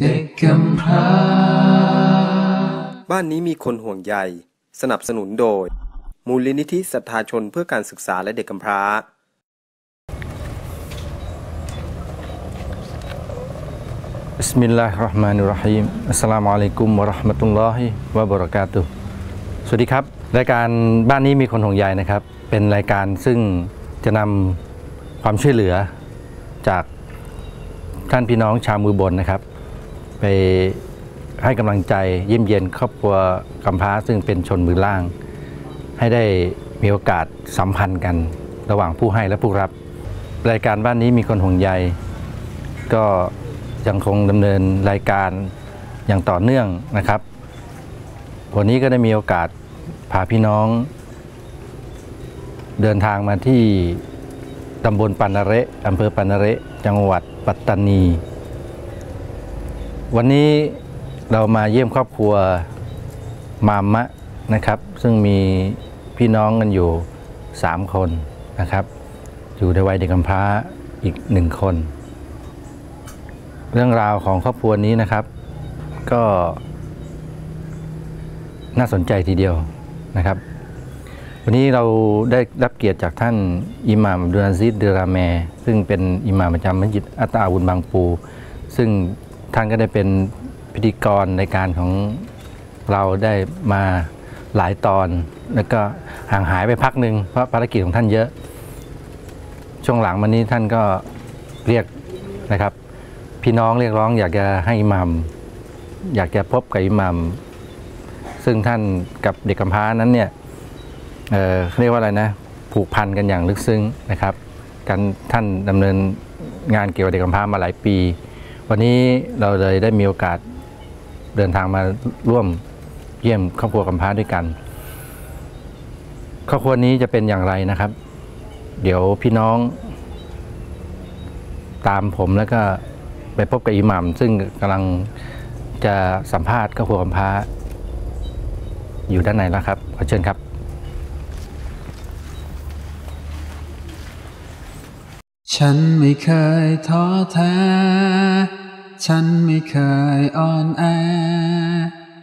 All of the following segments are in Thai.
ด็กกำพร้า บ้านนี้มีคนห่วงใย สนับสนุนโดย มูลนิธิสัทธาชนเพื่อการศึกษาและเด็กกำพร้า Bismillahirrahmanirrahim Assalamualaikum warahmatullahi wabarakatuh สวัสดีครับ รายการบ้านนี้มีคนห่วงใยนะครับ เป็นรายการซึ่งจะนำความช่วยเหลือจากท่านพี่น้องชาวมือบนนะครับ ไปให้กำลังใจเยี่ยมเยียนครอบครัวกำพร้าซึ่งเป็นชนมือล่าง ให้ได้มีโอกาสสัมพันธ์กัน ระหว่างผู้ให้และผู้รับ รายการบ้านนี้มีคนห่วงใย ก็ยังคงดำเนินรายการอย่างต่อเนื่องนะครับ วันนี้ก็ได้มีโอกาสพาพี่น้อง เดินทางมาที่ตำบลปันนเระอำเภอปันนเระจังหวัดปัตตานี วันนี้เรามาเยี่ยมครอบครัวมามะนะครับ ซึ่งมีพี่น้องกันอยู่ 3 คนนะครับ อยู่ในวัยเด็กกำพร้าอีกหนึ่งคน เรื่องราวของครอบครัวนี้นะครับ ก็น่าสนใจทีเดียวนะครับ วันนี้เราได้รับเกียรติจากท่านอิหม่ามดุลอาซิดเดราแม ซึ่งเป็นอิหม่ามประจำมัสยิดอัตตาอาวุนบางปู ซึ่ง ท่านก็ได้เป็นพิธีกรในการของเราได้มาหลายตอน แล้วก็ห่างหายไปพักหนึ่งเพราะภารกิจของท่านเยอะ ช่วงหลังมานี้ท่านก็เรียกนะครับ พี่น้องเรียกร้องอยากจะให้อิหมัมอยากจะพบกับอิหมัมซึ่งท่านกับเด็กกำพร้านั้นเนี่ยเอ่อเรียกว่าอะไรนะผูกพันกันอย่างลึกซึ้งนะครับการท่านดำเนินงานเกี่ยวกับเด็กกำพร้ามาหลายปี วันนี้เราเลยได้มีโอกาสเดินทางมาร่วมเยี่ยมครอบครัวกำพร้าด้วยกัน ครอบครัวนี้จะเป็นอย่างไรนะครับ เดี๋ยวพี่น้อง ตามผมแล้วก็ไปพบกับอิหมัมซึ่งกำลังจะสัมภาษณ์ครอบครัวกำพร้าอยู่ด้านในแล้วครับขอเชิญครับ ฉันไม่เคยท้อแท้ ฉันไม่เคยอ่อนแอ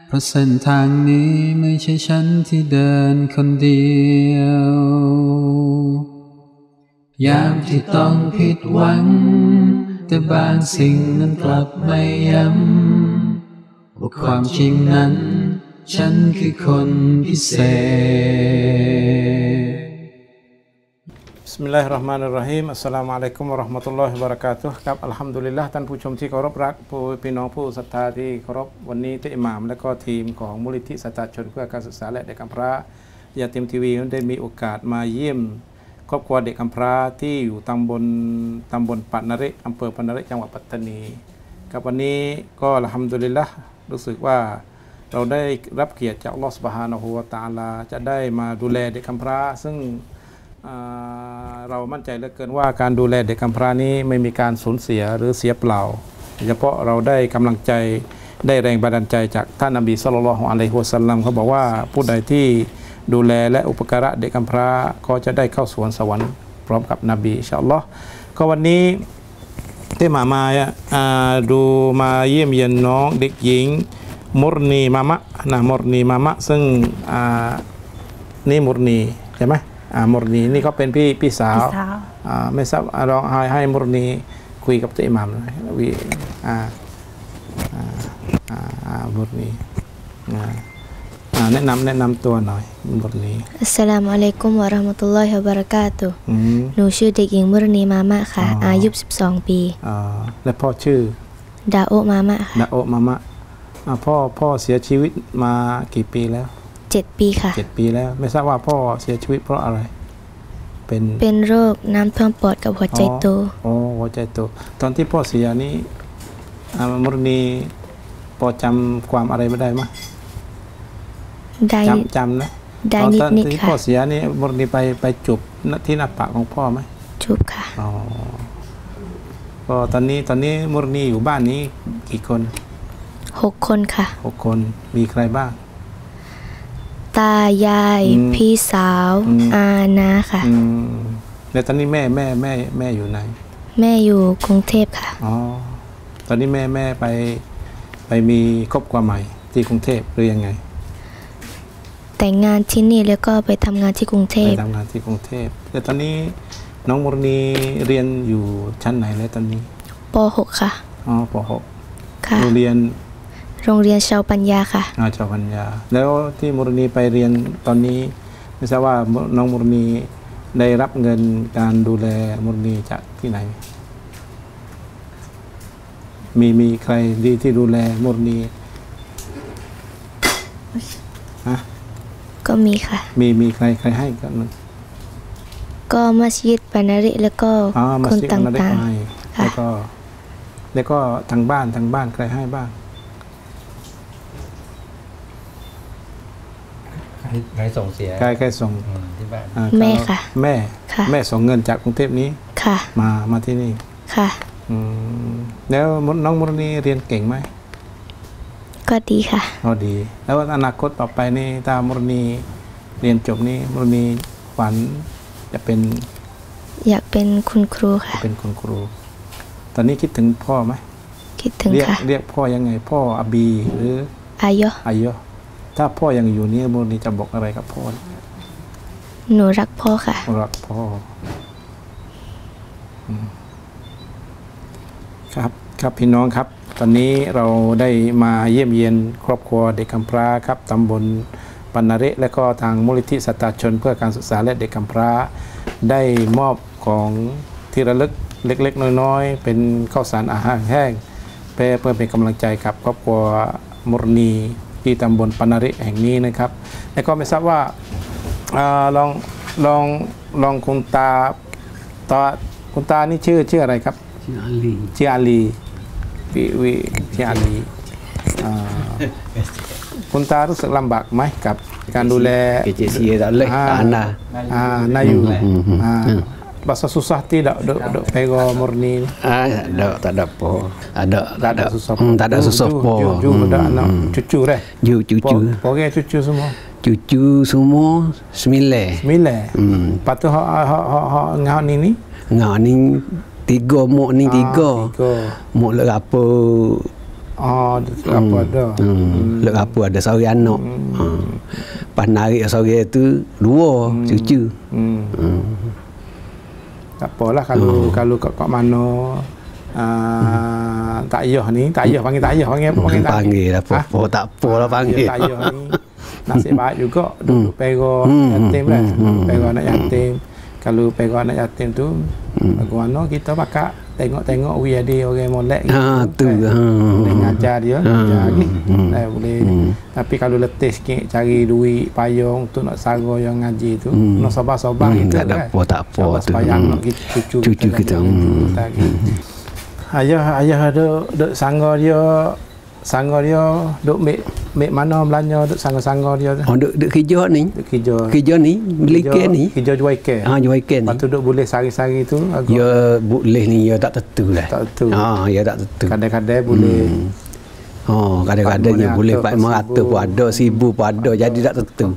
เพราะเส้นทางนี้ไม่ใช่ฉันที่เดินคนเดียวยามที่ต้องผิดหวัง แต่บางสิ่งนั้นกลับไม่ย้ำว่าความจริงนั้น ฉันคือคนพิเศษ بسم الله الرحمن الرحيم السلام عليكم ورحمة الله وبركاته ครับ الحمد لله ท่านผู้ชมที่เคารพรักผู้พี่น้องผู้ศรัทธาที่เคารพวันนี้ที่อิหม่าม และก็ทีมของมูลนิธิศรัทธาชนเพื่อการศึกษาและเด็กกำพร้ายาติมทีวีได้มีโอกาสมาเยี่ยม ครอบครัวเด็กกำพร้าที่อยู่ตำบลตำบลปัตนาระอำเภอปัตนาระจังหวัดปัตตานีกับวันนี้ก็อัลฮัมดุลิลละห์รู้สึกว่าเราได้รับเกียรติจากอัลลอฮฺสุบฮานะฮูวะตะอาลาจะได้มาดูแลเด็กกำพร้าซึ่ง เรามั่นใจเหลือเกินว่าการดูแลเด็กกำพร้านี้ไม่มีการสูญเสียหรือเสียเปล่า เฉพาะเราได้กำลังใจได้แรงบันดาลใจจากท่านนบีสุลต่านละฮ์อะลัยฮิวะสัลลัมเขาบอกว่าผู้ใดที่ดูแลและอุปการะเด็กกำพร้าก็จะได้เข้าสวนสวรรค์พร้อมกับนบีอินชาอัลลอฮ์ก็วันนี้ที่มามาอ่าดูมาเยี่ยมเยียนน้องเด็กหญิงมรนีมามะนะมรนีมามะซึ่งนี่มรนีใช่ไหม มุรนีนี่ก็เป็นพี่พี่สาวพี่สาวอ่าไม่ทราบอ่าลองให้ให้มุรนีคุยกับตัวอิหมัมหน่อยวิอ่าอ่าอ่าอ่ามุรนีอ่าอ่าแนะนำแนะนำตัวหน่อยมุรนีอัสสลามุอะลัยกุมวะเราะห์มะตุลลอฮิวะบะเราะกาตุฮ์อืมหนูชื่อเด็กหญิงมุรนีมามะค่ะอ๋อออายุ 12 ปีอ่าและพ่อชื่อ ดาโอะมามะค่ะ ดาโอะมามะอ่าพ่อพ่อเสียชีวิตมากี่ปีแล้ว 7ปีค่ะเจ็ดปีแล้ว ไม่ทราบว่าพ่อเสียชีวิตเพราะอะไร เป็นเป็นโรคน้ำท่วมปอดกับหัวใจโตโอ้หัวใจโตตอนที่พ่อเสียนี้อ่ามรณีพอจำความอะไรไม่ได้มั้ยได้จำจำนะได้ตอนนิดตอนนิดที่ค่ะพ่อเสียนี่มรณีไปไปจุบณที่หน้าปากของพ่อไหมชุบค่ะอ๋อก็ตอนนี้ตอนนี้มรณีอยู่บ้านนี้กี่คน6คนค่ะหกคนมีใครบ้าง ตายาย อืมพี่สาว อืม อานาค่ะ อืมแล้วตอนนี้แม่แม่แม่แม่อยู่ไหน แม่อยู่กรุงเทพค่ะ อ๋อ ตอนนี้แม่แม่ไปไปมีครอบครัวใหม่ ที่กรุงเทพหรือยังไง แต่งงานที่นี่แล้วก็ไปทำงานที่กรุงเทไปพทำงานที่กรุงเทพแต่ตอนนี้น้องมรณีเรียนอยู่ชั้นไหนแล้วตอนนี้ป .6 ค่ะ อ๋อปค่ะ .6 โรงเรียน โรงเรียนชาวปัญญาค่ะอาชาวพัญญา แล้วที่มรณีไปเรียนตอนนี้ไม่ทราบว่าน้องมรณีได้รับเงินการดูแลมรณีจากที่ไหน มีมีใครดีที่ดูแลมรณีฮะก็มีค่ะ มีมีใครใครให้กัน ก็มัสยิดปานาริแล้วก็อ๋อมาคนซิกต่มาได้างให้ค่ะแล้วก็แล้วก็ทางบ้านทางบ้านใครให้บ้าง ใครส่งเสียใครใครส่งอืมที่บ้านอ่าๆแม่ก็ค่ะ แม่ค่ะแม่ส่งเงินจากกรุงเทพนี้ค่ะ มามาที่นี่ค่ะอืมแล้วน้องมรณีเรียนเก่งไหมก็ดีค่ะอ๋อดี แล้วอนาคตต่อไปนี่ถ้ามรณีเรียนจบนี่มรณีฝันจะเป็น อยากเป็นคุณครูค่ะ เป็นคุณครู ตอนนี้คิดถึงพ่อไหมคิดถึงเรียกค่ะเรียกพ่อยังไง พ่ออบีหรืออายออายอ ถ้าพ่อยังอยู่นี่มรณีจะบอกอะไรกับพ่อ หนูรักพ่อค่ะ รักพ่ออืมครับครับพี่น้องครับ ตอนนี้เราได้มาเยี่ยมเยียนครอบครัวเด็กกำพร้าครับตำบลปันนาเระและก็ทางมูลนิธิสัตว์ชนเพื่อการศึกษาและเด็กกำพร้า ได้มอบของที่ระลึกเล็ก ๆ น้อยๆ เป็นข้าวสารอาหารแห้งเพื่อเพื่อเป็นกำลังใจกับครอบครัวมรณี ที่ตำบลปันนาเระแห่งนี้นะครับและก็ไม่ทราบว่าอาลองลองลองคุณตาตาคุณตานี่ชื่อชื่ออะไรครับชื่ออาลีชื่ออาลีวิวิชื่ออาลีอ่าคุณตารู้สึกลำบากไหมกับการดูแล kecil sia tak boleh Ah. tak anda อ่านาอยู่ Hmm, hmm, อ่า bahasa susah tidak dok dok pego murni. Ni ah tak ada tak ada apa. Ada tak ada. susah hmm, tak ada susah apa. Ju ju Hmm, ada anak hmm. cucu dah ju cucu. Poge cucu semua. Cucu semua sembilan sembilan hmm. Lepas tu hak hak hak hak ngau ni ni? Ngah ni tiga muk ni tiga Ah, tiga. muk lek apa? Oh, apa ada? hmm. lek apa ada seorang anak. Hmm. pas narik seorang tu dua cucu. Hmm. hmm. Tak apalah kalau kalau kat kat mana uh, tak payah ni, tak payah panggil tak payah panggil apa panggil tak panggil apa Ha? apa tak apa lah panggil Tak payah ni. Nasib baik juga duduk pego Hmm, yatim hmm, lah. hmm, Pego anak yatim. Kalau pego anak yatim tu bagaimana kita bakal tengok-tengok we ada orang molek ha tu kan. ha boleh ngajar dia Hmm, ngajar lagi hmm, Eh, boleh hmm. tapi kalau letih sikit cari duit payung untuk nak sara yang ngaji tu Hmm. nak sabar-sabar Hmm, kita tak ada kan. apa, tak apa sabar tu. sembahyang Hmm. nak kita cucu Cucu kita, lagi, hmm. cucu kita lagi. ayah ayah ada duk sangga dia sangga dia duk mek mek mana belanja duk sangga-sangga dia tu. Oh duk duk kerja ni? Duk kerja. Kerja ni? Beli ikan ni? kerja jual ikan ha jual ikan ni. Lepas tu duk boleh sari-sari tu agak ya boleh ni ya tak tentu lah. Tak tentu. ha ya tak tentu. Kadang-kadang boleh. Oh kadang-kadang dia boleh ratus, 400 seribu. pun ada 1000 pun ada jadi tak tentu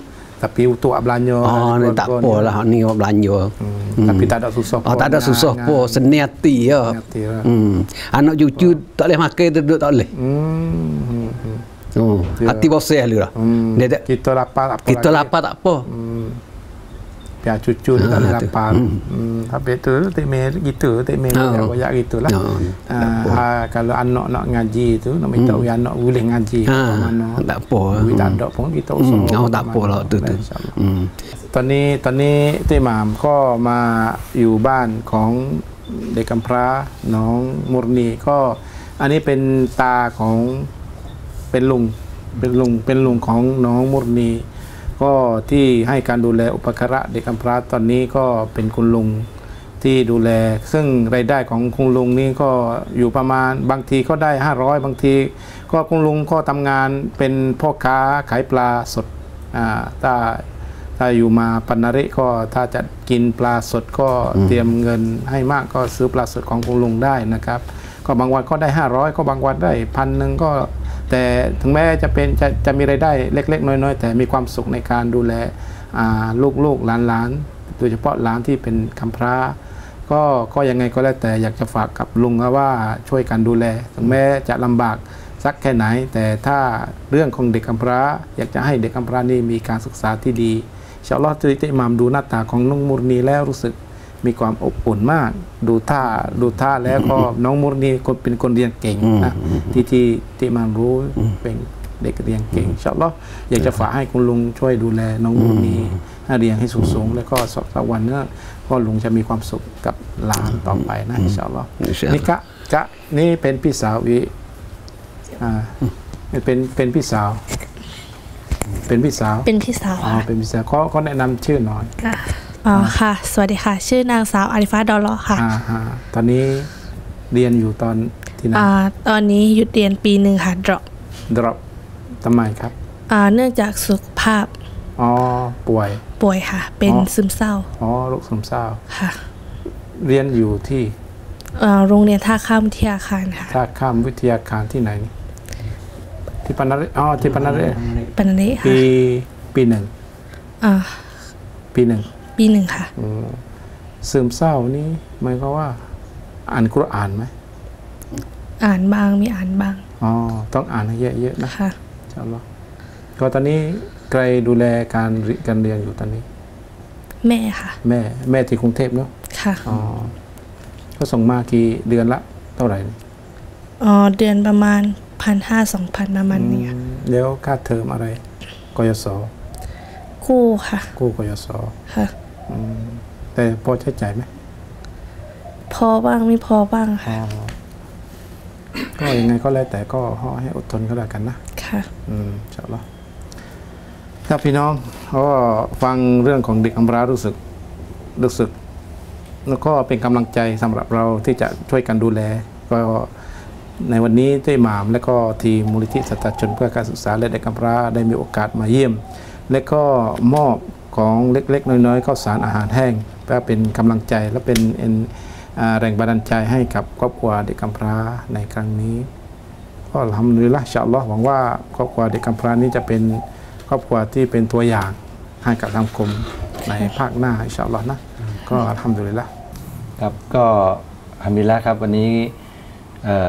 tapi untuk awak belanja oh ni tak apa lah ni orang belanja Hmm. Tapi tak ada susah Oh tak ada susah apa seni hati ya. Hati lah. Hmm. Anak cucu tak boleh makan duduk tak boleh. Hmm. hmm, hmm. Oh, Ya. hati boseh lu dah. Hmm. Dia Kita lapar tak apa kita lagi. lapar tak apa. Hmm. Biar cucu dia tak Ah, boleh tu. lapar. Hmm. Hmm. Habis tu tak main gitu, tak main Ah. oh. koyak gitulah. Ha. Ha. ha. kalau anak nak ngaji tu nak minta hmm. anak boleh ngaji Ha, mana. tak apa. Duit tak ada pun kita usaha. Hmm, oh, tak apa lah tu tu. Hmm. ตอนนี้ตอนนี้เต้หมามก็มาอยู่บ้านของเด็กกำพร้าน้องมุรนีก็อันนี้เป็นตาของเป็นลุงเป็นลุงเป็นลุงของน้องมุรนี ก็ที่ให้การดูแลอุปการะเด็กกำพร้าตอนนี้ก็เป็นคุณลุงที่ดูแล ซึ่งรายได้ของคุณลุงนี่ก็อยู่ประมาณบางทีก็ได้ 500 บางที ก็คุณลุงก็ทำงานเป็นพ่อค้าขายปลาสดอ่าถ้าถ้าอยู่มาปันนาริก็ถ้าจะกินปลาสดก็เตรียมเงินให้มากก็ซื้อปลาสดของคุณลุงได้นะครับ ก็บางวันก็ได้ 500 ก็บางวันได้พันหนึ่งก็ แต่ถึงแม้จะเป็นจะจะมีรายได้เล็ก ๆ น้อย ๆ แต่มีความสุขในการดูแลลูกๆหลานๆโดยเฉพาะหลานที่เป็นคำพร้าก็ก็ยังไงก็แล้วแต่อยากจะฝากกับลุงว่าช่วยกันดูแล ถึงแม้จะลำบากสักแค่ไหน แต่ถ้าเรื่องของเด็กกำพร้า อยากจะให้เด็กกำพร้านี่มีการศึกษาที่ดีชาอัลอฮ์ที่อิมามดูหน้าตาของน้องมุรนีแล้วรู้สึก มีความอบอุ่นมาก ดูท่าดูท่าแล้วก็น้องมุรนีคนเป็นคนเรียนเก่งนะที่ที่ที่อิหมามรู้เป็นเด็กเรียนเก่งإن شاء الله อยากจะฝากให้คุณลุงช่วยดูแลน้องมุรนีให้เรียนให้สูงๆแล้วก็สักวันเนี้ยพ่อลุงจะมีความสุขกับหลานต่อไปนะإن شاء الله إن شاء الله นี่กะกะนี่เป็นพี่สาวอีอ่าเป็นเป็นพี่สาว เป็นพี่สาว เป็นพี่สาวอ๋อค่ะเป็นพี่สาวเขาเขาแนะนำชื่อหน่อยค่ะ อ๋อค่ะ สวัสดีค่ะ ชื่อนางสาวอาริฟ้าดอลลอค่ะอ่าฮะตอนนี้เรียนอยู่ตอนที่ไหนอ่าตอนนี้หยุดเรียนปีหนึ่งค่ะ drop drop ทำไมครับอ่าเนื่องจากสุขภาพอ๋อป่วย ป่วยค่ะ เป็นอ๋อซึมเศร้าอ๋อโรคซึมเศร้าค่ะ เรียนอยู่ที่อ่าโรงเรียนท่าข้ามวิทยาคารค่ะท่าข้ามวิทยาคารที่ไหน ที่ปานาเรอ๋อที่ปานาเรปันเละค่ะปีปีหนึ่งอ่าปีหนึ่ง ปีหนึ่งค่ะอืมซึมเศร้านี่หมายความว่า อ่านกุรอานไหมอ่านบางมีอ่านบางอ๋อต้องอ่านให้เยอะๆนะค่ะอินชาอัลลอฮ์ก็ตอนนี้ใครดูแลการเรีการเรียนอยู่ตอนนี้ แม่ค่ะ แม่แม่ที่กรุงเทพเนาะค่ะอ๋อก็ส่งมากี่เดือนละเท่าไหร่นี่อ๋อเดือนประมาณพันห้าสองพันประมาณเนี้ยอืมแล้วค่าเทอมอะไรกยศ กู้ค่ะ กู้กยศค่ะอืมแต่พอใช้จ่ายไหมพอบ้างไม่พอบ้างค่ะก็ยังไงก็แล้วแต่ก็ให้อดทนก็แล้วกันนะค่ะ อืมอินชาอัลลอฮ์ครับพี่น้องก็ฟังเรื่องของเด็กอัมรารู้สึกรู้สึก แล้วก็เป็นกำลังใจสำหรับเราที่จะช่วยกันดูแล ก็ในวันนี้ที่หมามและก็ทีมมูลนิธิสัตชนเพื่อการศึกษาและเด็กกำพร้าได้มีโอกาสมาเยี่ยม และก็มอบของเล็ก ๆ น้อยๆข้าวสารอาหารแห้งเพื่อเป็นกำลังใจและเป็นปนแรงบันดาลใจให้กับครอบครัวเด็กกำพร้าในครั้งนี้ก็ทำเลยละชาลอหวังว่าครอบครัวเด็กกำพร้านี้จะเป็นครอบครัวที่เป็นตัวอย่างให้กับสังคมในภาคหน้าอินชาอัลลอฮ์นะก็ทำเลยละครับก็ฮัมดิลละครับ วันนี้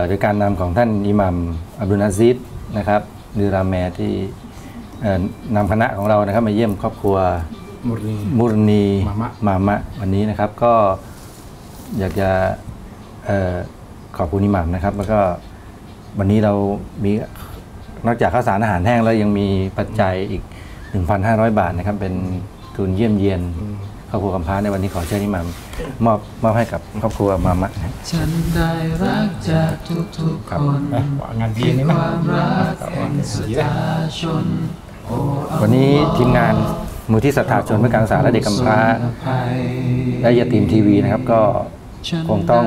โดยการนำของท่านอิหมัมอับดุลอาซิดนะครับดืราแมที่ นำคณะของเรานะครับมาเยี่ยมครอบครัวมุรนีมุรนีมามะมามะวันนี้นะครับก็อยากจะเอ่อขอบคุณอิหมัมนะครับ แล้วก็วันนี้เรามีนอกจากข้าวสารอาหารแห้งแล้วยังมีปัจจัยอีก 1,500 บาทนะครับ เป็นทุนเยี่ยมเยียนครอบครัวกำพร้าในวันนี้ขอเชิญอิหมัมมอบมอบให้กับครอบครัวมามะนะฉันได้รักจากทุกๆคนงานดีนี่คนะวามรักแห่งสตาชนโอ้ วันนี้ทีมงานมูลที่ศรัทธาชนเพื่อการศึกษาและเด็กกำพร้าและยาตีมทีวีนะครับก็คงต้อง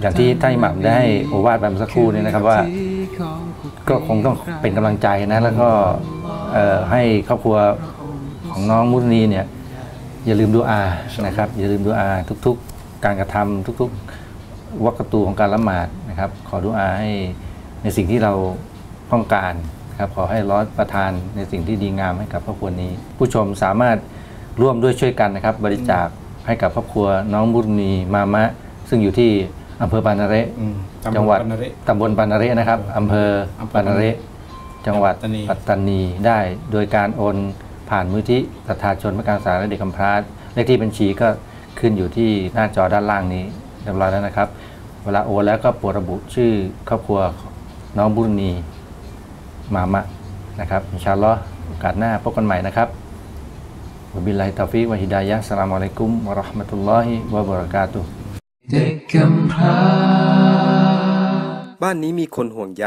อย่างที่ท่านอิหมัมได้ให้โอวาทไปเมื่อสักครู่นี้นะครับว่า ก็คงต้องเป็นกำลังใจนะแล้วก็ให้ครอบครัวของน้องมุนีเนี่ยอย่าลืมดูอานะครับ อย่าลืมดูอาทุก ๆ การกระทำทุก ๆวักตูของการละหมาดนะครับ ขอดูอาให้ในสิ่งที่เราต้องการ ครับขอให้ร้อนประทานในสิ่งที่ดีงามให้กับครอบครัวนี้ ผู้ชมสามารถร่วมด้วยช่วยกันนะครับ บริจาคให้กับครอบครัวน้องมุนีมามะ ซึ่งอยู่ที่อำเภอปานาเระจังหวัดตำบลปานาเระนะครับอำเภอปานาเระจังหวัดปัตตานีปัตตานีได้โดยการโอนผ่านมูลนิธิศรัทธาชนเพื่อการศึกษาและเด็กกำพร้าเลขที่บัญชีก็ขึ้นอยู่ที่หน้าจอด้านล่างนี้เรียบร้อยแล้วนะครับ เวลาโอนแล้วก็โปรดระบุชื่อครอบครัวน้องมุรนี มามะนะครับإن شاء الله โอกาสหน้าพบกันใหม่นะครับوبالله التوفيق والهداية السلام عليكم ورحمة الله وبركاته เด็กกำพร้าบ้านนี้มีคนห่วงใย